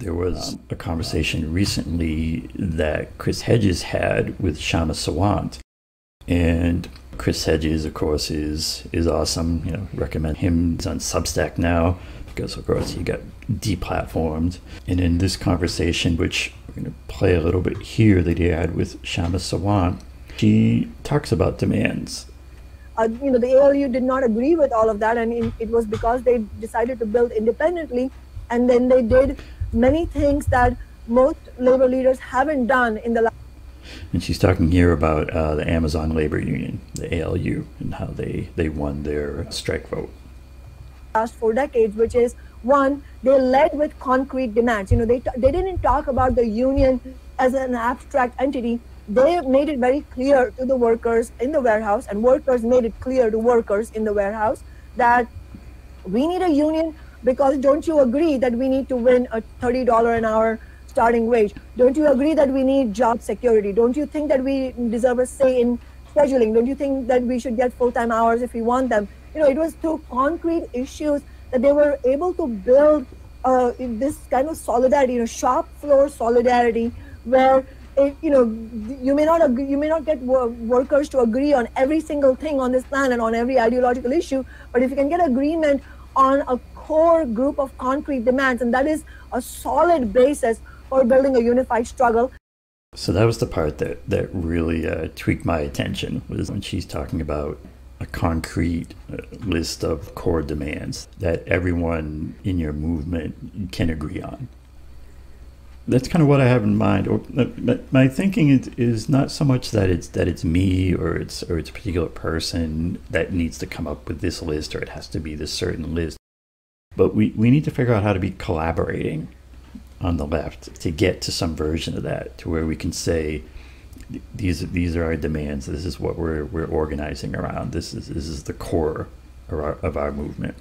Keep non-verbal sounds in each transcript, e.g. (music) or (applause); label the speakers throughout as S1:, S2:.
S1: There was a conversation recently that Chris Hedges had with Kshama Sawant. And Chris Hedges, of course, is is awesome. You know, recommend him. He's on Substack now because, of course, he got deplatformed. And in this conversation, which we're going to play a little bit here that he had with Kshama Sawant, she talks about demands.
S2: Uh, you know, the ALU did not agree with all of that, and it was because they decided to build independently, and then they did many things that most labor leaders haven't done in the last.
S1: And she's talking here about uh, the Amazon Labor Union, the ALU, and how they, they won their strike vote.
S2: Last four decades, which is one, they led with concrete demands. You know, they, they didn't talk about the union as an abstract entity. They made it very clear to the workers in the warehouse, and workers made it clear to workers in the warehouse that we need a union because don't you agree that we need to win a $30 an hour starting wage? Don't you agree that we need job security? Don't you think that we deserve a say in scheduling? Don't you think that we should get full-time hours if we want them? You know, it was through concrete issues that they were able to build uh, this kind of solidarity, you know, shop floor solidarity, where it, you know you may not agree, you may not get workers to agree on every single thing on this planet on every ideological issue, but if you can get agreement on a core group of concrete demands, and that is a solid basis for building a unified struggle.
S1: So that was the part that that really uh, tweaked my attention was when she's talking about a concrete uh, list of core demands that everyone in your movement can agree on. That's kind of what I have in mind. Or uh, my thinking is, is not so much that it's that it's me or it's or it's a particular person that needs to come up with this list or it has to be this certain list. But we, we need to figure out how to be collaborating on the left to get to some version of that, to where we can say, these these are our demands. This is what we're we're organizing around. This is this is the core of our, of our movement.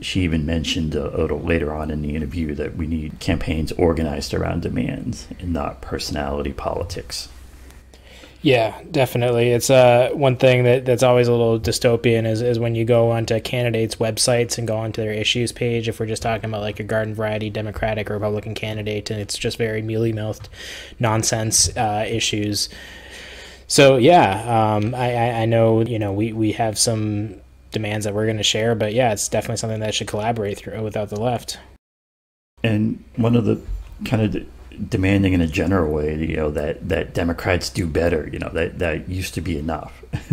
S1: She even mentioned little later on in the interview that we need campaigns organized around demands and not personality politics.
S3: Yeah, definitely. It's uh, one thing that, that's always a little dystopian is, is when you go onto candidates' websites and go onto their issues page. If we're just talking about like a garden variety Democratic or Republican candidate, and it's just very mealy mouthed nonsense uh, issues. So yeah, um, I, I know you know we, we have some demands that we're going to share, but yeah, it's definitely something that should collaborate through without the left.
S1: And one of the kind of demanding in a general way, you know, that, that Democrats do better, you know, that, that used to be enough. (laughs)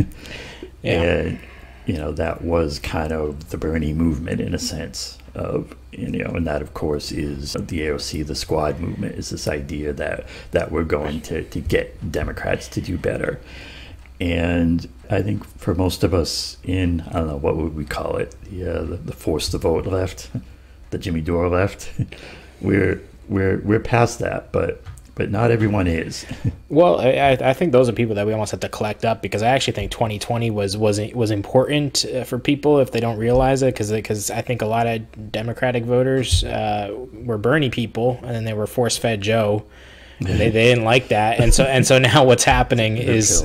S1: yeah. And, you know, that was kind of the Bernie movement in a sense of, you know, and that of course is the AOC, the squad movement is this idea that, that we're going to, to get Democrats to do better. And I think for most of us in, I don't know, what would we call it? The, uh, the, the force the vote left, (laughs) the Jimmy Dore left, (laughs) we're, we're we're past that, but but not everyone is. (laughs)
S3: well, I, I think those are people that we almost have to collect up because I actually think 2020 was was was important uh, for people if they don't realize it because because I think a lot of Democratic voters uh, were Bernie people and then they were force fed Joe. And they, they didn't like that, and so and so now (laughs) what's happening is.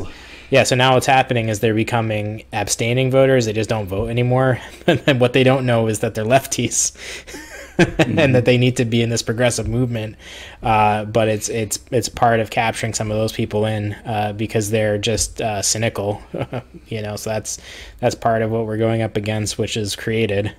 S3: Yeah, so now what's happening is they're becoming abstaining voters. They just don't vote anymore. (laughs) and what they don't know is that they're lefties. Mm-hmm. (laughs) and that they need to be in this progressive movement. Uh, but it's it's it's part of capturing some of those people in uh, because they're just uh, cynical, (laughs) you know. So that's that's part of what we're going up against, which is created.